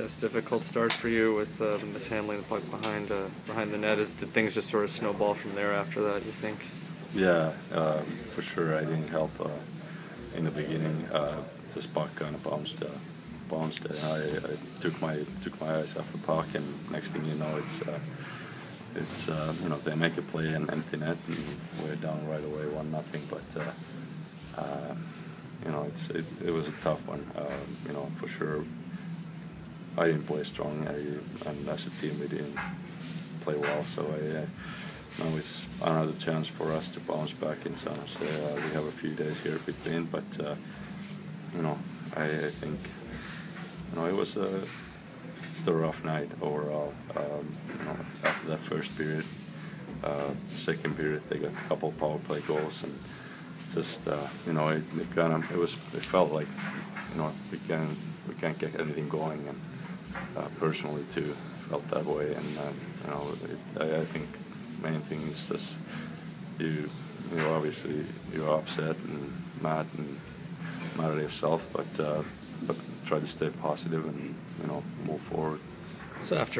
guess difficult start for you with uh, mishandling the puck behind uh, behind the net. Did things just sort of snowball from there after that? You think? Yeah, uh, for sure. I didn't help uh, in the beginning. Uh, this puck kind of bounced, uh, bounced, I, I, took my took my eyes off the puck, and next thing you know, it's it's you know they make a play and empty net, and we're down right away, one nothing. But you know, it's it, it was a tough one. Um, you know, for sure. I didn't play strong, I, and as a team we didn't play well. So I, uh, now it's another chance for us to bounce back in San Jose. Uh, we have a few days here between, but uh, you know, I, I, think you know it was a still a rough night overall. Um, you know, after that first period, uh, second period they got a couple power play goals and just uh, you know it, it kind of it was it felt like you know we can we can't get anything going and uh, personally too felt that way and uh, you know it, I, I, think main thing is just you you obviously you're upset and mad and mad at yourself but uh, but try to stay positive and you know move forward. So after